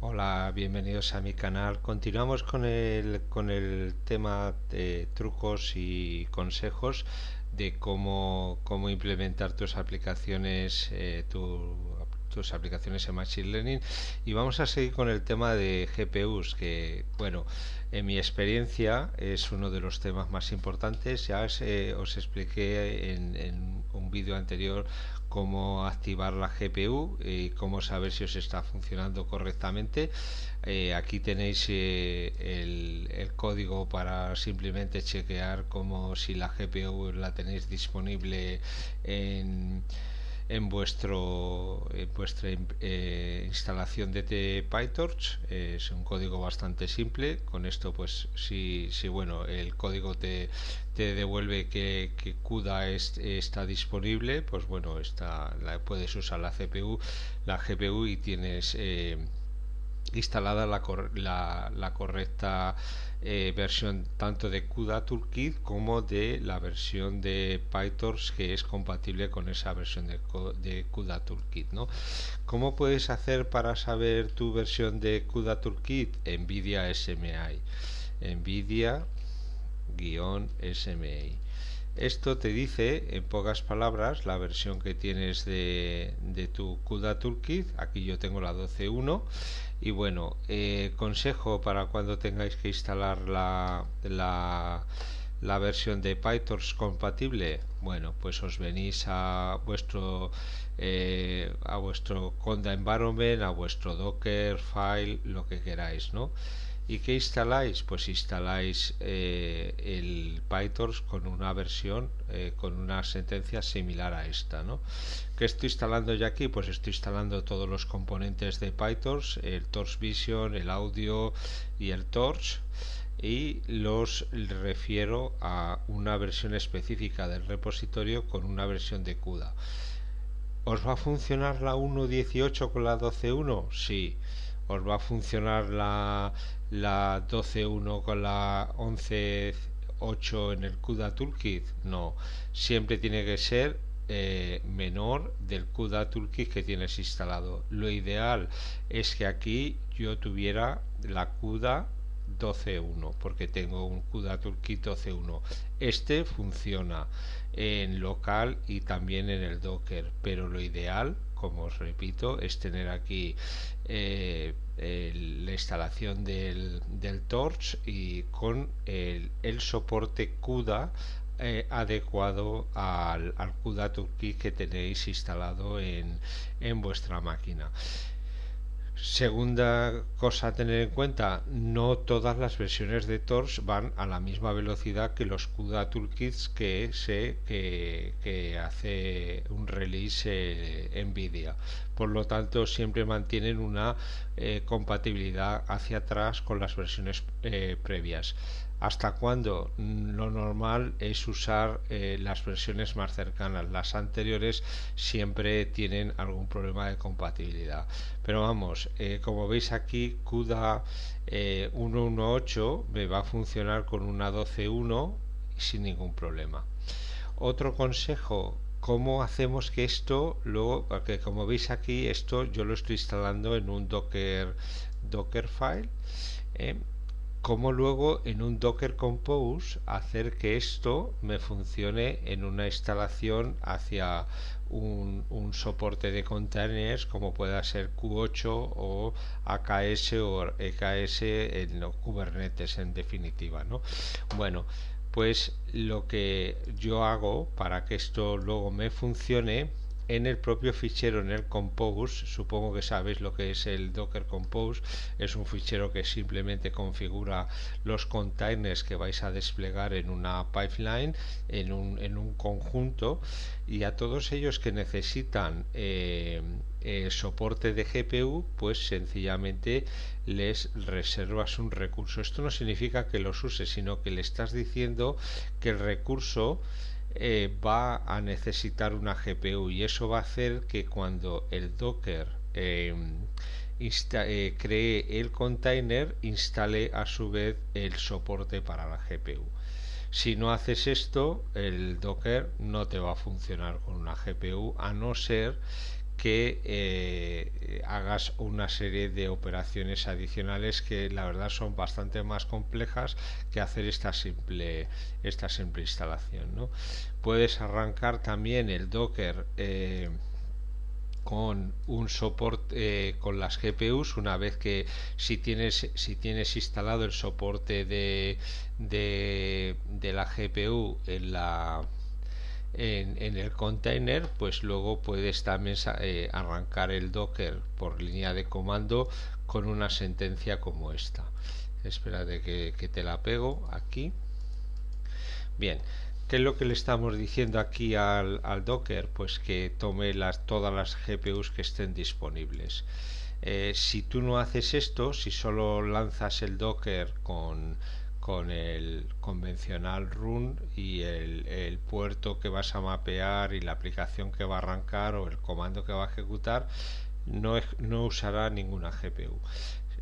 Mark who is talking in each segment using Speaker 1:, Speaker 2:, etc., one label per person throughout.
Speaker 1: Hola, bienvenidos a mi canal. Continuamos con el, con el tema de trucos y consejos de cómo, cómo implementar tus aplicaciones, eh, tus aplicaciones en Machine Learning y vamos a seguir con el tema de GPUs que, bueno, en mi experiencia es uno de los temas más importantes. Ya os, eh, os expliqué en, en un vídeo anterior cómo activar la GPU y cómo saber si os está funcionando correctamente. Eh, aquí tenéis eh, el, el, código para simplemente chequear como si la GPU la tenéis disponible en en vuestro vuestra eh, instalación de PyTorch es un código bastante simple. Con esto pues si, si bueno el código te, te devuelve que, que CUDA está disponible pues bueno está la, puedes usar la CPU la GPU y tienes eh, instalada la, la, correcta eh, versión tanto de CUDA Toolkit como de la versión de PyTorch que es compatible con esa versión de, de CUDA Toolkit ¿no? ¿Cómo puedes hacer para saber tu versión de CUDA Toolkit? NVIDIA SMI NVIDIA-SMI esto te dice, en pocas palabras, la versión que tienes de, de tu CUDA Toolkit. Aquí yo tengo la 12.1. Y bueno, eh, consejo para cuando tengáis que instalar la, la, la versión de PyTorch compatible. Bueno, pues os venís a vuestro eh, a vuestro Conda Environment, a vuestro Docker file, lo que queráis, ¿no? ¿Y qué instaláis? Pues instaláis eh, el PyTorch con una versión, eh, con una sentencia similar a esta. ¿no? ¿Qué estoy instalando ya aquí? Pues estoy instalando todos los componentes de PyTorch, el Torch Vision, el audio y el Torch y los refiero a una versión específica del repositorio con una versión de CUDA. ¿Os va a funcionar la 1.18 con la 12.1? Sí os va a funcionar la, la 12.1 con la 11.8 en el CUDA Toolkit? No, siempre tiene que ser eh, menor del CUDA Toolkit que tienes instalado. Lo ideal es que aquí yo tuviera la CUDA 12.1 porque tengo un CUDA Toolkit 12.1 este funciona en local y también en el Docker pero lo ideal como os repito, es tener aquí eh, la instalación del, del, Torch y con el, el soporte CUDA eh, adecuado al, al CUDA Toolkit que tenéis instalado en, en vuestra máquina. Segunda cosa a tener en cuenta, no todas las versiones de Torch van a la misma velocidad que los CUDA Toolkits que se que, hace un release Nvidia. Por lo tanto, siempre mantienen una eh, compatibilidad hacia atrás con las versiones eh, previas hasta cuando lo normal es usar eh, las versiones más cercanas. Las anteriores siempre tienen algún problema de compatibilidad. Pero vamos eh, como veis aquí CUDA eh, 118 me va a funcionar con una 12.1 sin ningún problema. Otro consejo cómo hacemos que esto luego porque como veis aquí esto yo lo estoy instalando en un docker docker file eh, cómo luego en un Docker Compose hacer que esto me funcione en una instalación hacia un, soporte de containers como pueda ser Q8 o AKS o EKS en no, Kubernetes en definitiva ¿no? bueno pues lo que yo hago para que esto luego me funcione en el propio fichero en el compose supongo que sabéis lo que es el docker compose es un fichero que simplemente configura los containers que vais a desplegar en una pipeline en un, en un conjunto y a todos ellos que necesitan eh, eh, soporte de GPU pues sencillamente les reservas un recurso. Esto no significa que los uses sino que le estás diciendo que el recurso eh, va a necesitar una GPU y eso va a hacer que cuando el Docker eh, eh, cree el container instale a su vez el soporte para la GPU. Si no haces esto, el Docker no te va a funcionar con una GPU a no ser que eh, hagas una serie de operaciones adicionales que la verdad son bastante más complejas que hacer esta simple esta simple instalación ¿no? puedes arrancar también el docker eh, con un soporte eh, con las GPUs una vez que si tienes si tienes instalado el soporte de, de, de la GPU en la en, el container pues luego puedes también eh, arrancar el docker por línea de comando con una sentencia como esta espérate que, que te la pego aquí bien ¿Qué es lo que le estamos diciendo aquí al, Docker? Pues que tome las, todas las GPUs que estén disponibles. Eh, si tú no haces esto, si solo lanzas el Docker con, con el convencional run y el, puerto que vas a mapear y la aplicación que va a arrancar o el comando que va a ejecutar no, no usará ninguna GPU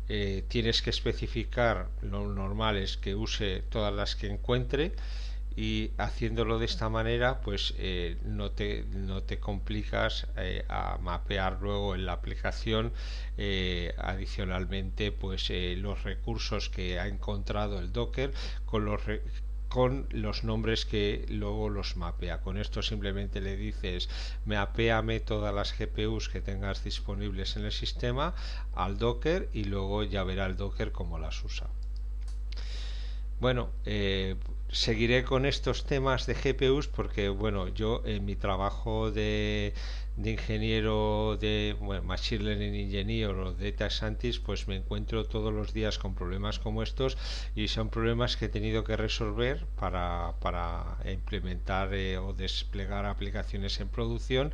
Speaker 1: eh, tienes que especificar lo normal es que use todas las que encuentre y haciéndolo de esta manera pues eh, no, te, no te complicas eh, a mapear luego en la aplicación eh, adicionalmente pues los recursos que ha encontrado el docker con los con los nombres que luego los mapea. Con esto simplemente le dices mapeame todas las GPUs que tengas disponibles en el sistema al Docker y luego ya verá el Docker cómo las usa. Bueno, seguiré con estos temas de GPUs porque, bueno, yo en mi trabajo de, de ingeniero de bueno, Machine Learning Engineer o Data Scientist, pues me encuentro todos los días con problemas como estos y son problemas que he tenido que resolver para, para implementar eh, o desplegar aplicaciones en producción.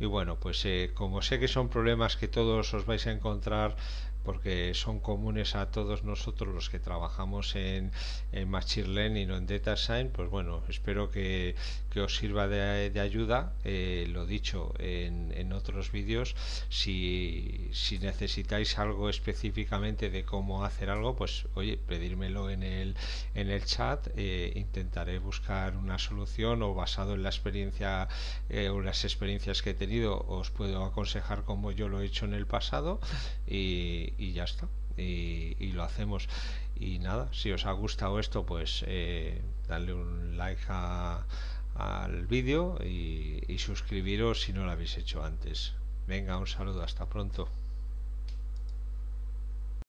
Speaker 1: Y bueno, pues eh, como sé que son problemas que todos os vais a encontrar porque son comunes a todos nosotros los que trabajamos en, en Machine Learning o en Data Science, pues bueno, espero que, que os sirva de, de ayuda. Eh, lo dicho en, en otros vídeos, si, si, necesitáis algo específicamente de cómo hacer algo, pues oye, pedírmelo en el, en el chat. Eh, intentaré buscar una solución o basado en la experiencia eh, o las experiencias que he tenido, os puedo aconsejar como yo lo he hecho en el pasado y, y ya está. Y, lo hacemos. Y nada, si os ha gustado esto, pues eh, darle un like al vídeo y, y suscribiros si no lo habéis hecho antes. Venga, un saludo, hasta pronto.